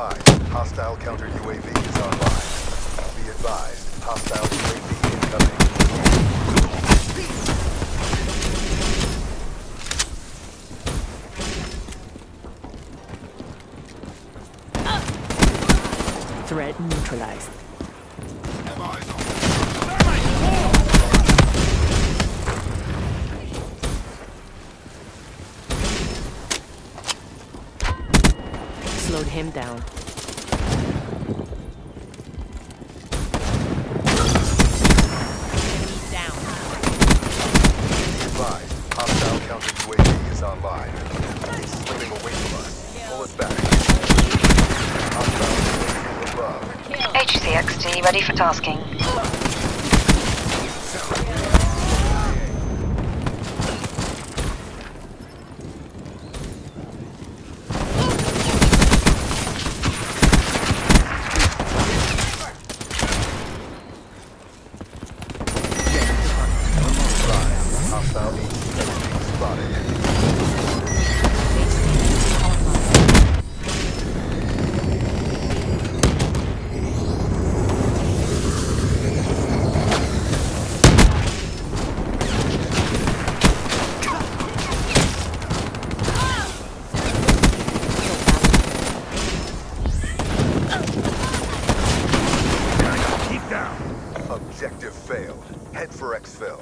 advised, hostile counter UAV is online. Be advised, hostile UAV incoming. Threat neutralized. Hostile UAV above. HCXD ready for tasking. Objective failed. Head for exfil.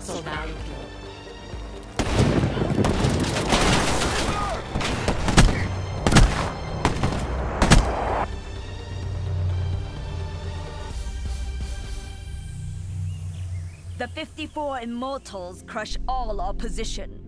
Soldado killed. The 54 Immortals crush all opposition.